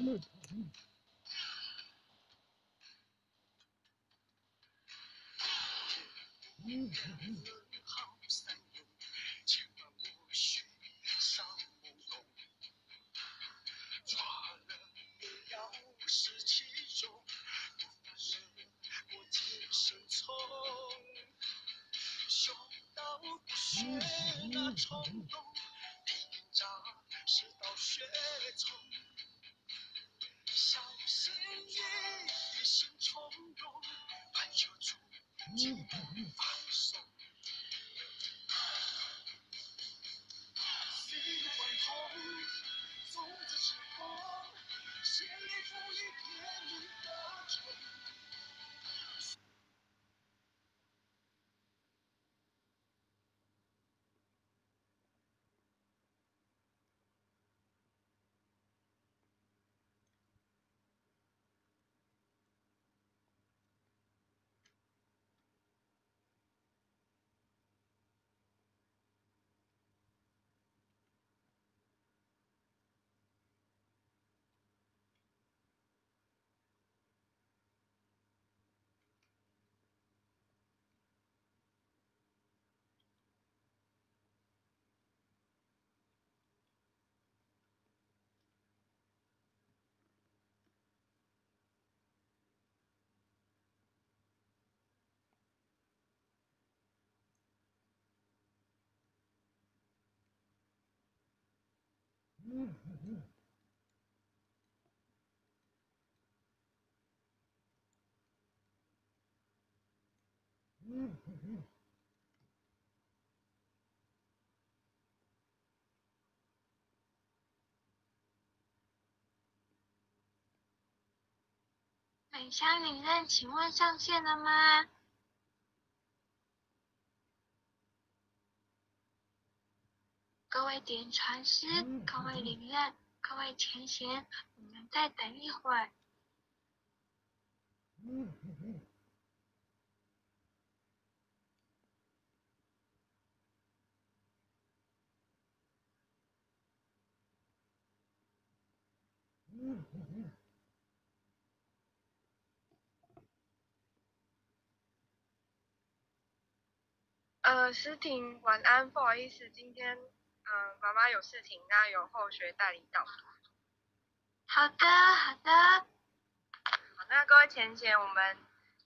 好美香领任，请问上线了吗？各位点传师，各位领任，各位前贤，我们再等一会儿。呃，诗婷，晚安，不好意思，今天嗯、呃妈妈有事情，那有后学代理到。好的，好的。好，那各位前贤，我们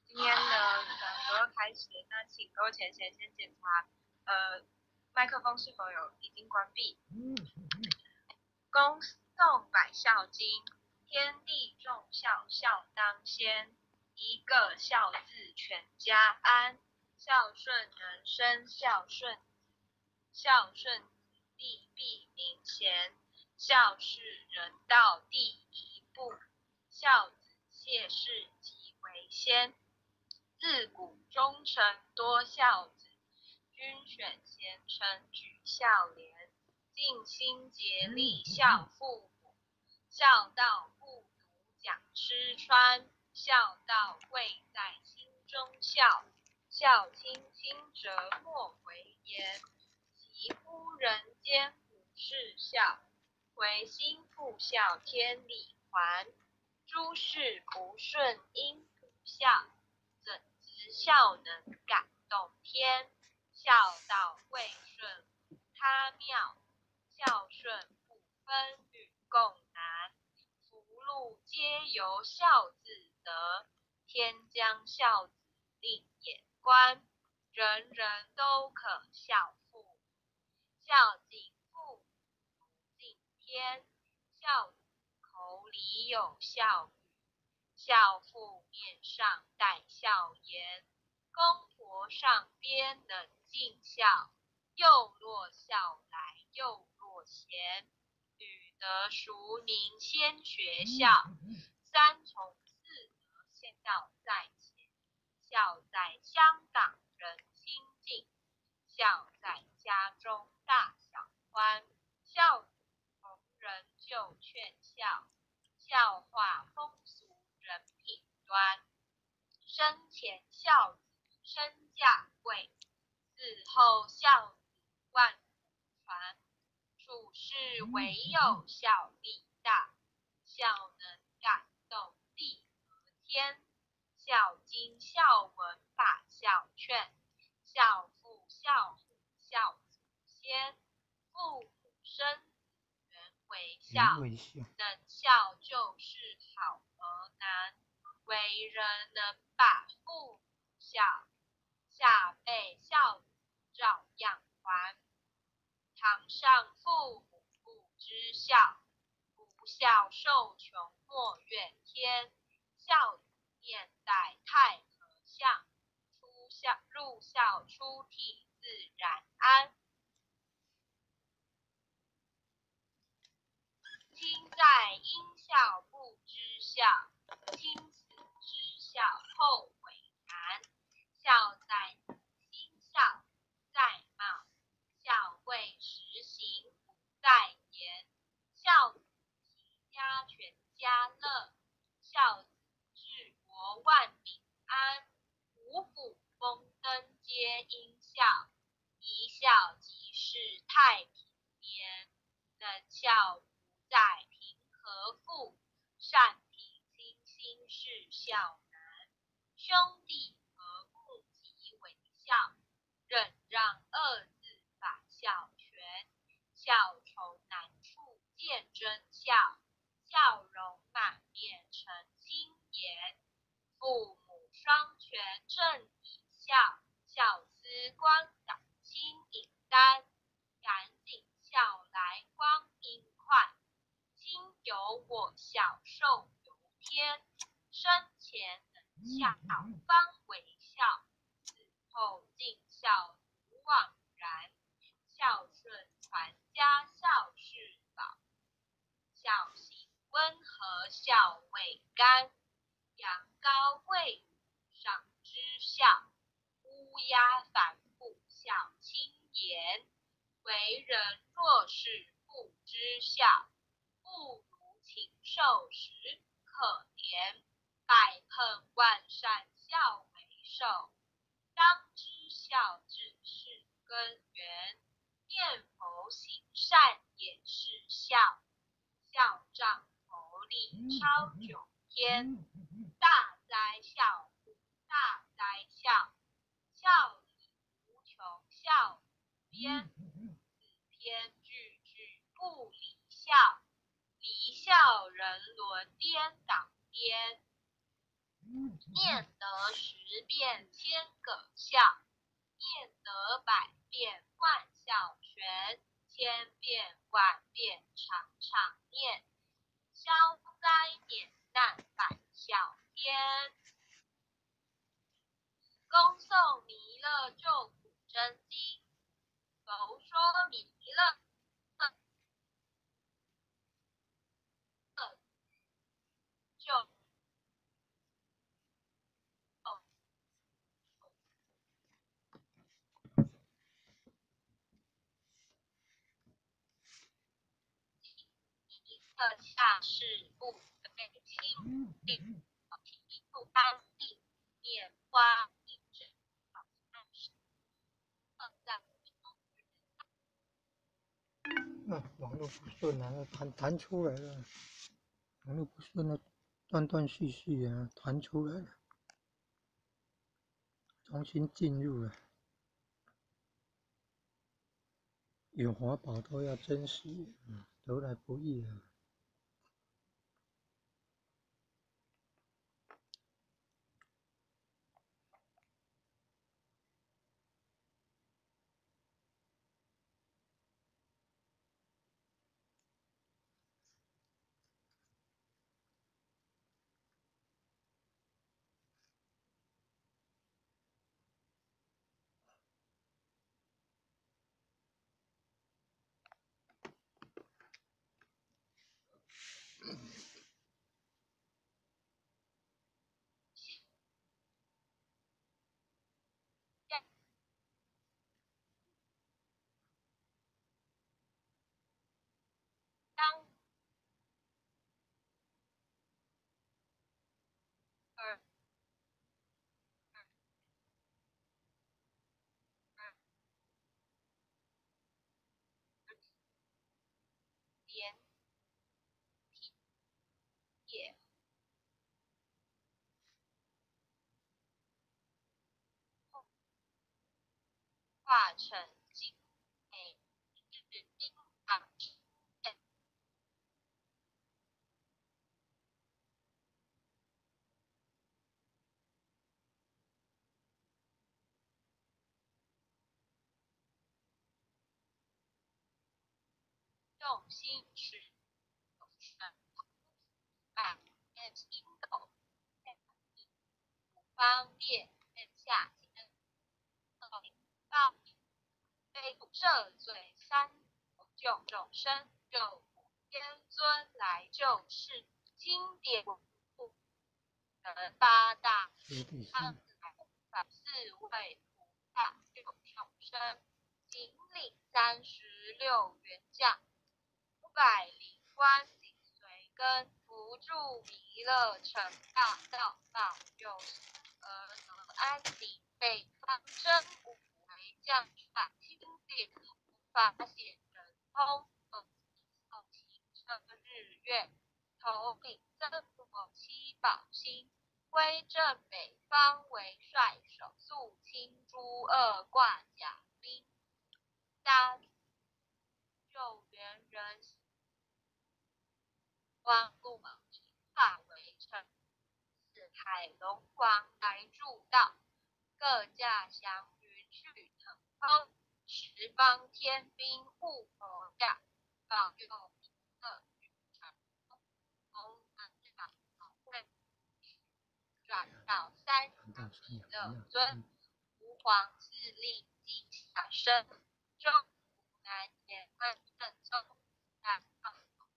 今天的讲座开始，那请各位前贤先检查呃麦克风是否有已经关闭。恭送百孝经，天地众孝，孝当先。一个孝字，全家安。孝顺人生，孝顺孝顺子弟必明贤。孝是人道第一步，孝子谢氏即为先。自古忠臣多孝子，君选贤臣举孝廉。尽心竭力孝父母，孝道不独讲吃穿，孝道贵在心中孝。孝亲亲者莫为言，疾乎人间不是孝。唯心不孝天理还，诸事不顺因不孝，怎知孝能感动天？孝道未顺他妙，孝顺不分与共难。福禄皆由孝字得，天将孝子令眼观，人人都可孝。孝敬父母，敬天。孝口里有孝语，孝父面上带孝颜。公婆上边能尽孝，又若孝来又若贤。女德淑宁先学孝，三从四德孝在前。孝在香港人亲近，孝在家中大小欢。孝子从人就劝孝，笑话风俗人品端。生前孝子身价贵，死后孝子万古传。处世唯有孝力大，孝能天，孝经孝文法孝劝，孝父孝母孝祖先，父母生子原为能孝就是好儿男，为人能把父母孝，下辈孝子照样还。堂上父母不知孝，不孝受穷莫怨天。孝子念在太和相，出孝入孝出悌自然安。亲在应孝不知孝，亲死知孝后悔难。孝在心孝在貌，孝贵实行不在言。孝子齐家全家乐，孝子治国万民安。五谷丰登皆因孝，一孝即是太平年。能孝。在平和富，善体亲心是孝男。兄弟和睦即为孝，忍让二字把孝全。孝从难处见真孝，笑容满面成心颜。父母双全正以孝，孝思光长心隐丹。赶紧孝来光阴快。有我小寿由天，生前能孝方为孝，死后尽孝无枉然。孝顺传家孝是宝，孝行温和孝未干。羊羔贵上知孝，乌鸦反哺孝亲言。为人若是不知孝，不。禽兽时可怜，百恨万善孝为首。当知孝治是根源，念佛行善也是孝。孝仗佛力超九天，大哉孝乎大哉孝，孝理无穷孝无边，此篇句句不离孝。离孝人伦颠倒颠，念得十遍千个孝，念得百遍万孝全，千遍万遍常常念，消灾免难百孝天。恭送弥勒救苦真经，佛说弥勒。就一个下士不悲清，不安定，拈花一枕，好安生。啊，网络不顺啊，弹弹出来了，网络不顺了。断断续续啊，弹出来了，重新进入了。有华宝都要珍惜，得来不易啊。大成经每日经常用心去有成，百年心口，不方便天下间，道非这罪三救众生，救天尊来救世，经典不人八大说第上三，百四位菩萨救众生，引领三十六元将，五百灵官紧随跟，扶助弥勒成大道，保佑而得安宁。北方真武为将传经典，法显神通，后清澈日月，头顶灯火七宝星。威震北方为帅首，肃清诸恶挂甲兵，三救援人，光禄以化为城，四海龙王来助道，各驾祥云去腾空，十方天兵护佛驾，保佑弥勒与成功，南海保卫。转到三谈到三的两尊，吾皇自立地下生，众南言万正宗，南方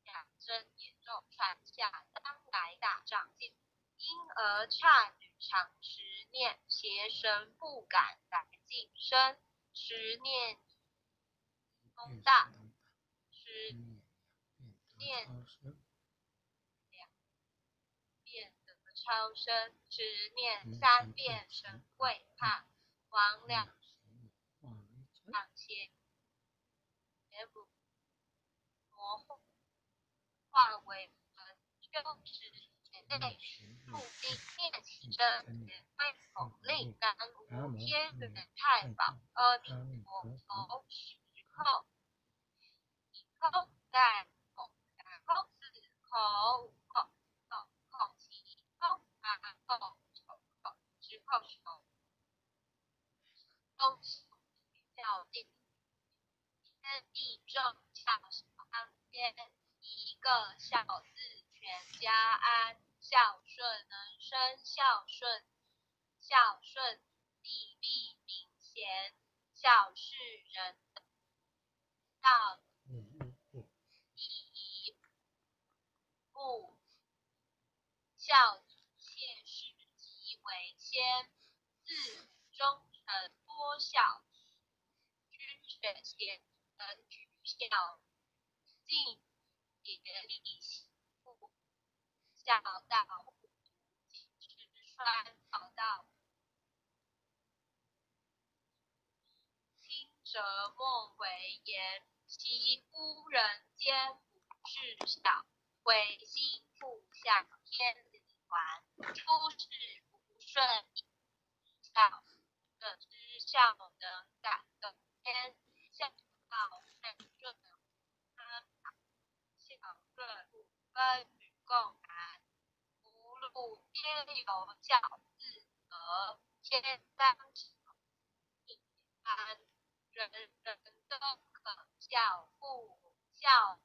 雅真严重传下当来大仗，因而差女常十念，邪神不敢来近身，十念功大，十念超生，变得超生，十念三变神贵怕，王两化为真，上邪邪不魔化化为人，就是眼内入定念起真，为口令南无天人太保，阿弥陀佛时候，以后在口在口自口口口口其口啊口口口之后手，都较定。天地正孝安天，一个孝字全家安，孝顺能生孝顺，孝顺地必明贤，孝是人道念一不义不孝谢氏即为先，自忠臣多孝，君选贤能举孝，敬节礼父，孝道不独，吃穿好道。听者莫为言，其夫人间不是孝，唯心不向天理还。出世不顺孝，这知孝能感动天，孝道顺顺安，孝顺不分与共难。福禄皆由孝自得，天当孝，地安，人人都可孝不孝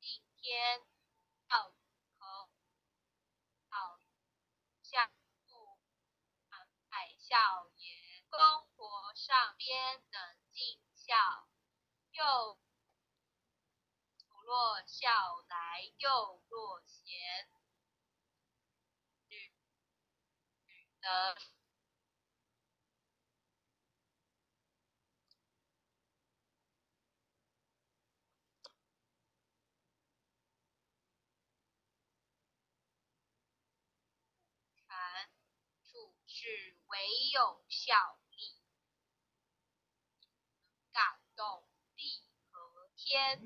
敬天，孝和孝孝父安排孝也，公婆上边能尽孝，又不落孝来又若贤，女女的传，处事唯有孝义，感动地和天。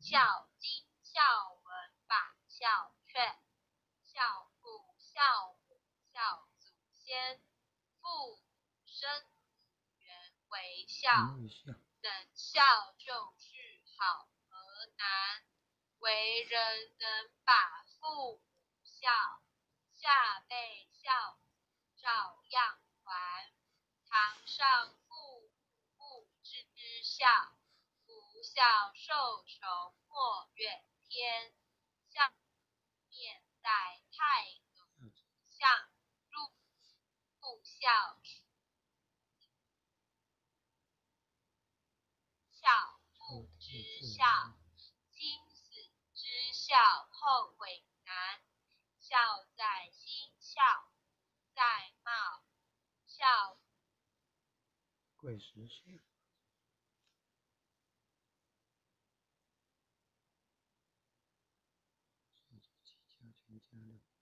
孝经、孝文、法、孝劝，孝父、孝母、孝祖先，父生子源微笑，微笑，能孝就是好和难。为人能把父母孝，下辈孝照样还。堂上父母不知孝，不孝受穷莫怨天。下面在太阁下入不孝，孝不知孝，亲死之孝后悔难。孝在心，孝在貌，孝贵实现。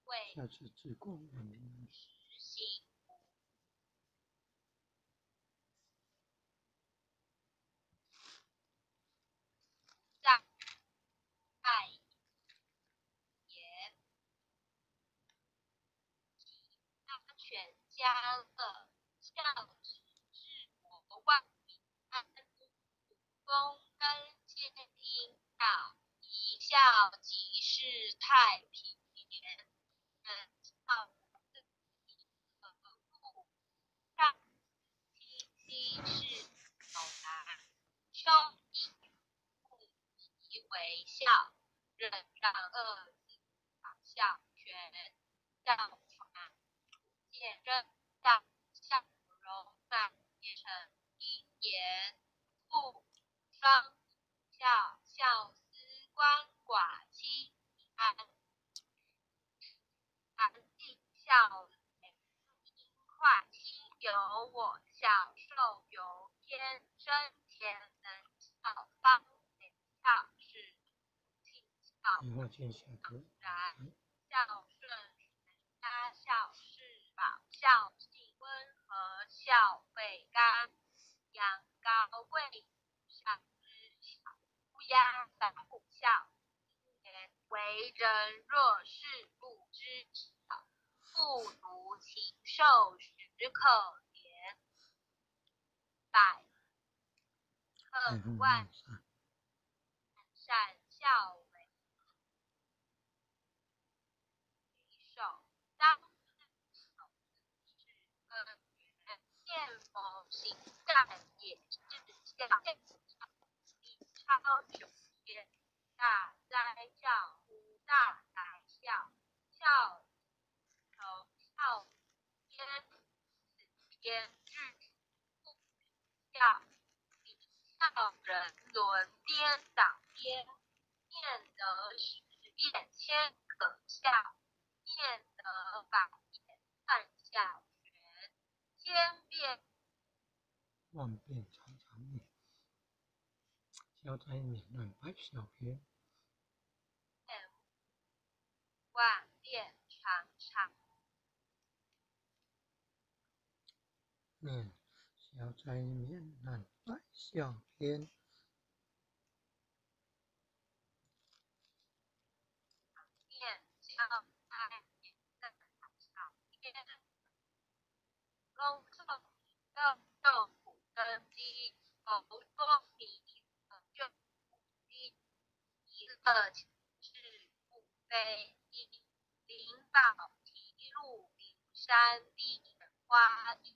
为下次治国文明。实行。在爱言，全家乐，孝子治国万民安。躬耕皆听到，一孝即是太平年。能孝自己和睦，上亲戚是口难。兄弟不宜为孝，忍让二字把孝全。孝见证孝，孝容满也成一言。父双孝，孝思鳏寡妻安。安尽孝，因快亲由我，孝受由天。生前能孝，方为孝，是尽孝以后见下课。然。孝顺全家，孝是宝，孝性温和，孝味甘。羊羔喂孝之小，乌鸦反哺孝。言为人若是不知孝，不如禽兽实可怜。百太恨万上善孝为首，当是首是根源。见某行善也是孝，一超九天，大哉教无大哉孝，孝从孝天，此天至不孝，比孝人伦颠倒颠。念得十遍千可孝，念得百遍万孝全。千遍万遍常常念，消灾免难百孝篇。万变常常面小在面难百孝篇。念孝爱念的小天，恭送要受苦根基，口说弥就基，一乐情事不非一，灵宝提入灵山地花地。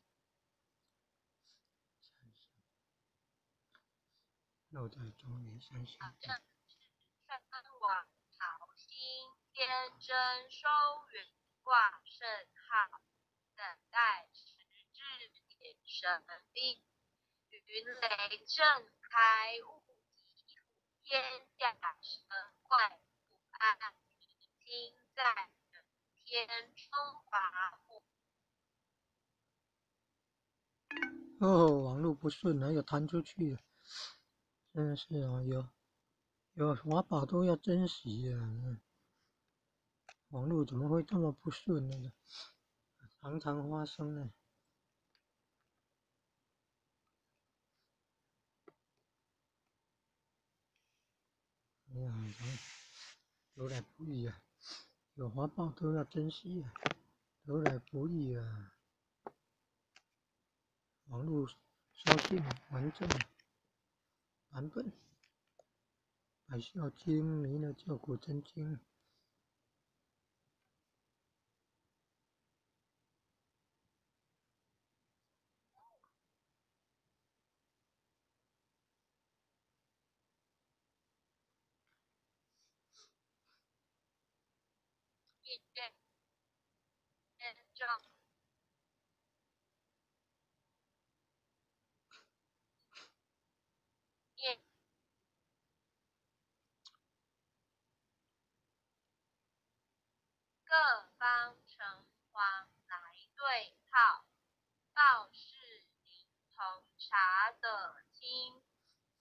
肉在中年三小弟，山往桃心，天真收元挂圣号，等待时至点神力，云雷震开雾集，天下神怪不安，今在天中华不哦，网络不顺了，又弹出去了，真是啊，有有华宝都要珍惜呀、嗯网络怎么会这么不顺呢？常常发生呢。哎呀，常得来不易啊，有华宝都要珍惜啊，得来不易啊。网络稍近完整版本。百孝经弥勒教古真经。一见见证念各方城隍来对号，报是灵童查得清，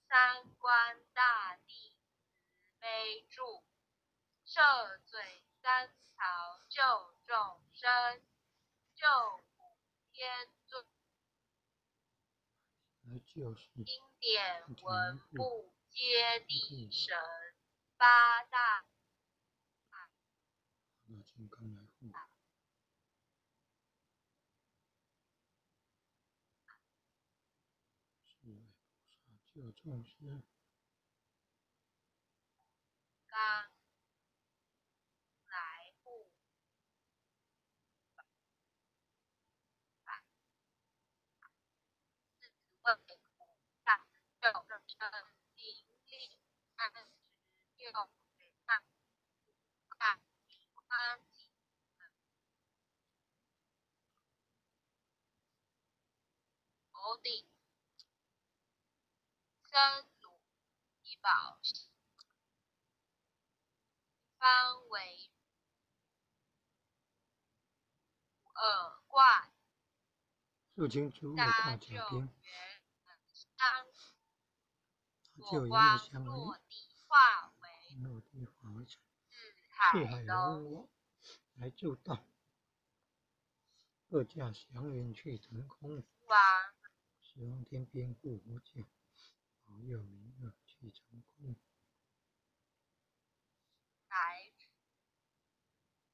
三官大帝慈悲助，赦罪三救众生，救苦天尊。经典文部接地神，八大，救众生。纲来护四位菩萨救众生，灵力安直六回向，大观己头顶身乳医宝方为耳冠肃清诸恶大大救，援当他就一火光面相落地化为落地化为尘，四四海海龙龙王来救道，各驾祥云去腾空，十方天边护佛教，保佑弥勒去成空。来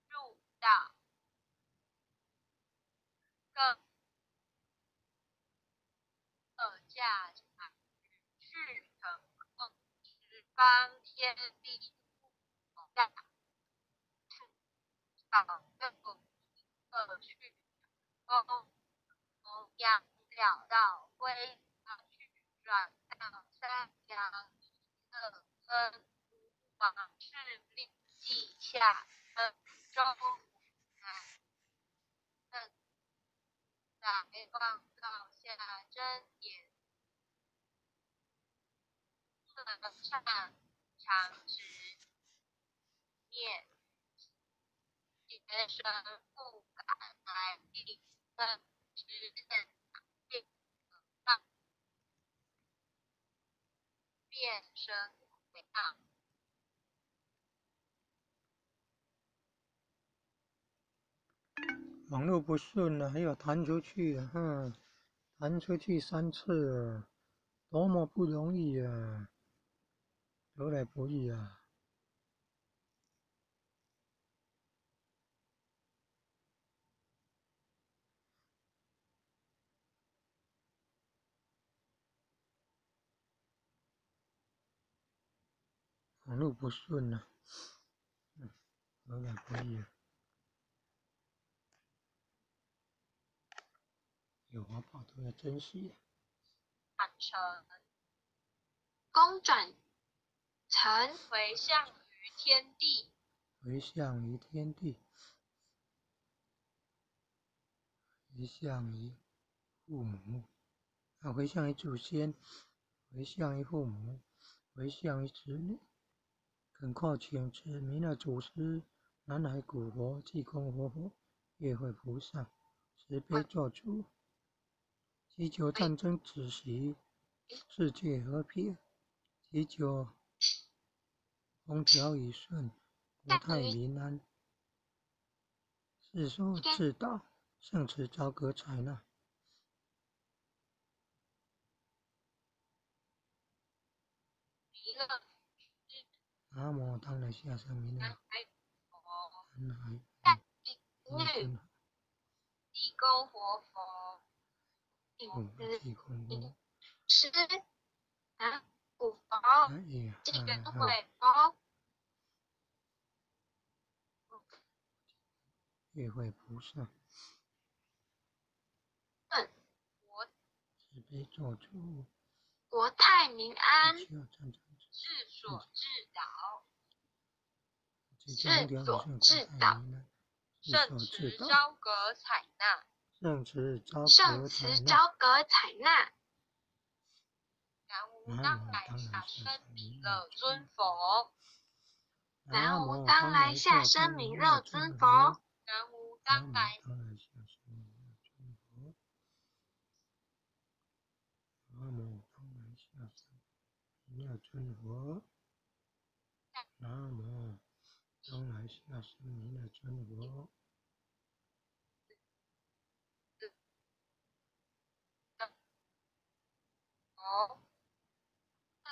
入道，更各驾去腾空，十方天地护驾，保佑各去成空。弘扬小道归家去，转到山阳乐村，往事立记下，恩中来，正在望道下真言，顺善常直面，学生不敢来地分之任变上，变身回荡。网络不顺了，还要弹出去，哼，弹出去三次，多么不容易啊，得来不易啊。网络不顺呐，嗯，有点不易啊。有华宝都要珍惜啊。转成公转成回向于天地，回向于天地，回向于父母，啊，回向于祖先，回向于父母，回向于子女，很快请指弥勒祖师、南海古佛、济公活佛、月会菩萨慈悲做主，祈求战争止息，世界和平，祈求风调雨顺，国泰民安，世所至道，圣慈昭格采纳。弥勒南无当来下生弥勒南海佛，南海大地龙女天地公活佛，是啊，古佛，哎呀，这个鬼佛，月会菩萨，国慈悲做主，国泰民安，需要战争治所治导，即将两所圣慈昭格采纳，昭格采纳，昭格采纳，南无当来下生弥弥勒勒尊佛，南无当来下生弥勒尊佛，无当来下生弥勒尊佛，南无当来下生弥勒尊佛。佛，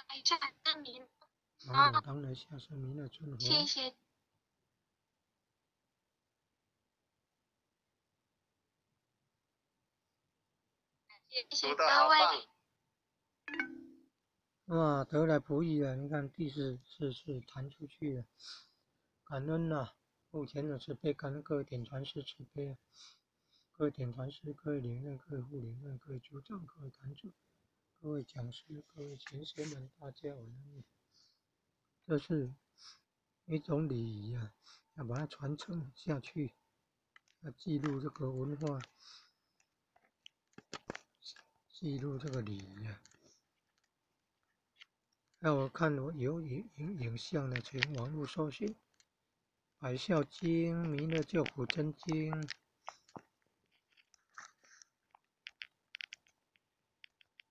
来下生弥勒，南无当来下生弥勒尊佛。谢谢。谢谢谢读各位哇，得来不易啊！你看第四次是弹出去了，感恩呐、目前的慈悲，感恩各位点传师慈悲啊！各位点传师、各位连任、各位副连任、各位组长、各位坛主、各位讲师、各位贤贤们，大家晚安。这是一种礼仪啊，要把它传承下去，要记录这个文化，记录这个礼仪啊。那我看我有影影影像的，请网络搜寻《百孝经》《弥勒救苦真经》。